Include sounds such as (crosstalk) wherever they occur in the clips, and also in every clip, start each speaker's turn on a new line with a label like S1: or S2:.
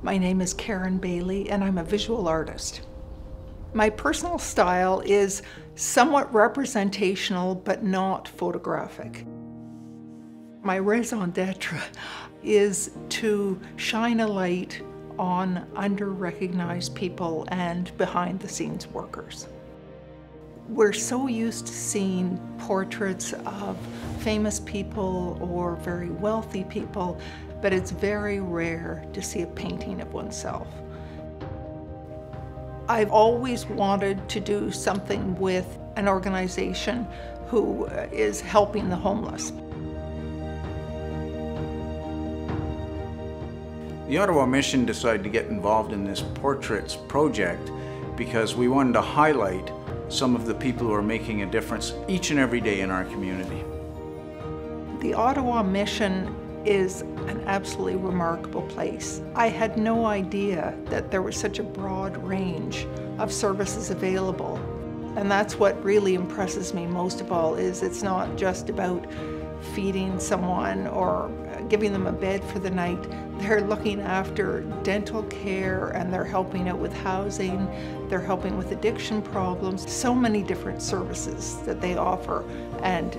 S1: My name is Karen Bailey, and I'm a visual artist. My personal style is somewhat representational, but not photographic. My raison d'etre is to shine a light on under-recognized people and behind-the-scenes workers. We're so used to seeing portraits of famous people or very wealthy people, but it's very rare to see a painting of oneself. I've always wanted to do something with an organization who uh, is helping the homeless.
S2: The Ottawa Mission decided to get involved in this portraits project because we wanted to highlight some of the people who are making a difference each and every day in our community.
S1: The Ottawa Mission is an absolutely remarkable place. I had no idea that there was such a broad range of services available. And that's what really impresses me most of all is it's not just about feeding someone or giving them a bed for the night. They're looking after dental care and they're helping out with housing. They're helping with addiction problems. So many different services that they offer. And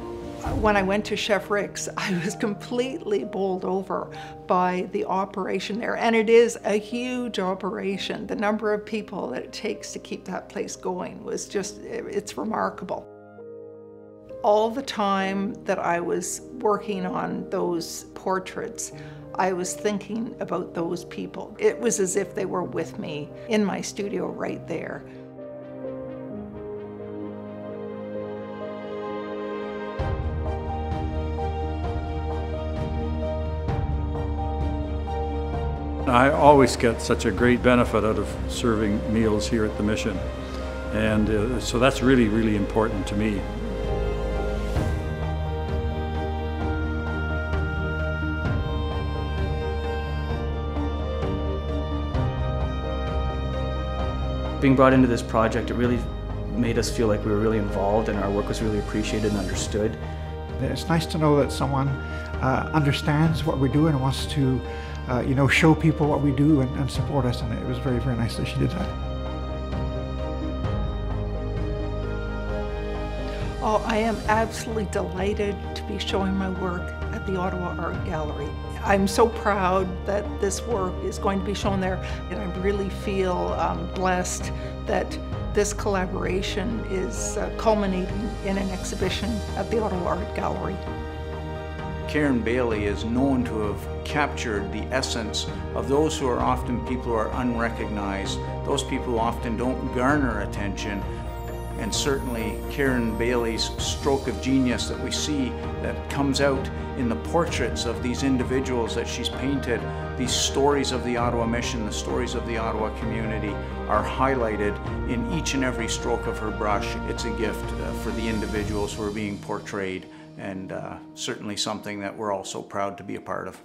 S1: when I went to Chef Rick's, (laughs) I was completely bowled over by the operation there. And it is a huge operation. The number of people that it takes to keep that place going was just, it's remarkable all the time that I was working on those portraits, I was thinking about those people. It was as if they were with me in my studio right there.
S3: I always get such a great benefit out of serving meals here at the Mission. And uh, so that's really, really important to me.
S4: being brought into this project, it really made us feel like we were really involved and our work was really appreciated and understood.
S5: It's nice to know that someone uh, understands what we're doing and wants to, uh, you know, show people what we do and, and support us, and it was very, very nice that she did that.
S1: Oh, I am absolutely delighted to be showing my work at the Ottawa Art Gallery. I'm so proud that this work is going to be shown there, and I really feel um, blessed that this collaboration is uh, culminating in an exhibition at the Ottawa Art Gallery.
S2: Karen Bailey is known to have captured the essence of those who are often people who are unrecognized, those people who often don't garner attention, and certainly Karen Bailey's stroke of genius that we see that comes out in the portraits of these individuals that she's painted, these stories of the Ottawa Mission, the stories of the Ottawa community are highlighted in each and every stroke of her brush. It's a gift uh, for the individuals who are being portrayed and uh, certainly something that we're all so proud to be a part of.